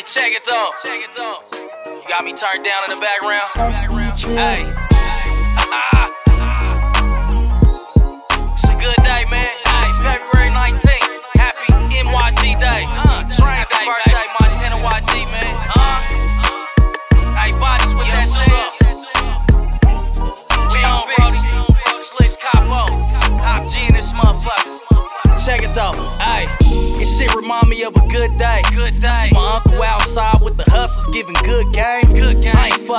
Hey, check it though. Check it though. You got me turned down in the background. Hey. Check it though. Hey. This shit remind me of a good day. Good day. See my uncle outside with the hustlers giving good game.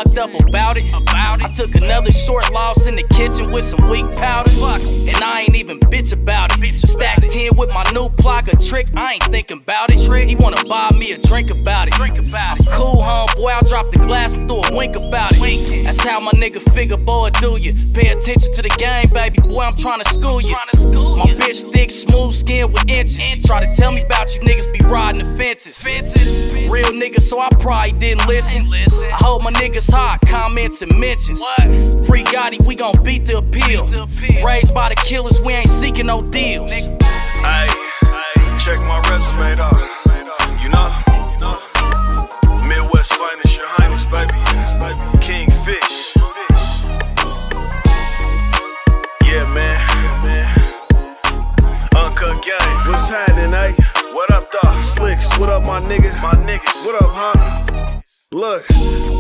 Fucked up about it. About it. I took another short loss in the kitchen with some weak powder. Fuck. And I ain't even bitch about it. Bitch Stack 10 with my new block, a trick. I ain't thinking about it. He wanna buy me a drink about it. Drink about it. Cool homeboy, I'll drop the glass and throw a wink about it. Wink. That's how my nigga figure, boy, do you. Pay attention to the game, baby boy, I'm trying to school you. My bitch thick, smooth skin with inches. Try to tell me about you niggas be riding the fences. Fences. Real niggas, so I probably didn't listen. I hold my niggas hot, comments and mentions. Free Gotti, we gon' beat the appeal. Raised by the killers, we ain't seeking no deals. Hey, check my resume though. You know, Midwest finest, your highness, baby. King Fish. Yeah, man. Uncut gang. What's happening, eh? What up, dog? Slicks. What up, my nigga? My niggas. What up, huh? Look,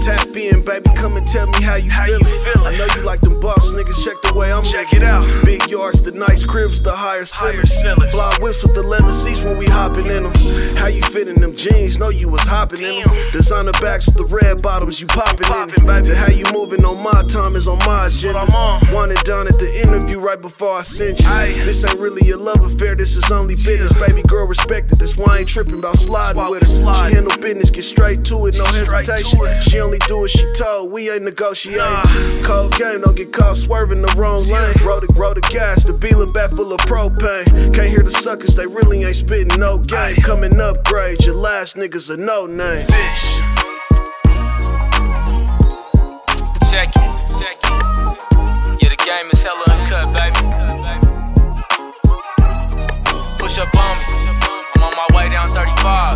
tap in, baby. Come and tell me how you how feelin'. you feeling. I know you like them boss niggas. Check the way I'm. Check it out. Big yards, the nice cribs, the higher ceilings. Fly whips with the leather seats when we hopping in them. How you fit in them jeans? Know you was hopping in them. Designer bags with the red bottoms, you popping in it. Back to how you moving on my time is on my agenda. I'm on. Wanted done at the interview right before I sent you. Aye. This ain't really a love affair. This is only business, baby girl. Respect why I ain't tripping about sliding with her. She handle business, get straight to it, no hesitation. She only do what she told. We ain't negotiating. Cold game, don't get caught swerving the wrong lane. Roll the, roll the gas, the Beeler back full of propane. Can't hear the suckers, they really ain't spitting no game. Coming upgrade, your last niggas a no name. Fish. Check it. Check it. Yeah, the game is hella uncut, baby. Push up on me. My way down 35.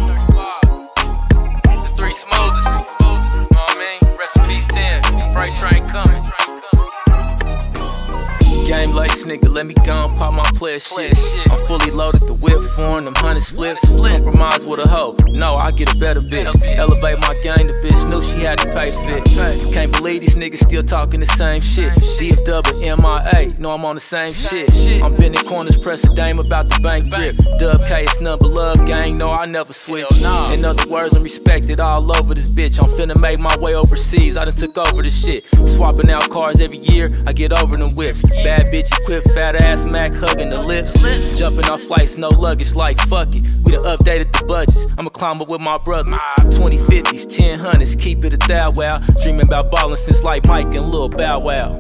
The three smoothest. You know what I mean? Rest in peace, 10. Freight train coming. Game lace, nigga, let me go and pop my player shit. I'm fully loaded, the whip foreign, them hundreds flips. Compromise with a hoe, no, I get a better bitch. Elevate my game, the bitch knew she had to pay fit. Can't believe these niggas still talking the same shit. DFW, MIA, know I'm on the same shit. I'm bending corners, press a dame about the bank grip. Dub K, it's number love, gang, no, I never switch. In other words, I'm respected all over this bitch. I'm finna make my way overseas, I done took over this shit. Swapping out cars every year, I get over them whips. Bad bitch equipped, fat ass Mac hugging the lips. Jumping off flights, no luggage, like fuck it. Done updated the budgets. I'm a climber with my brothers. 2050s, 10 hundreds, keep it a thou wow. Dreaming about ballin' since like Mike and Lil Bow Wow.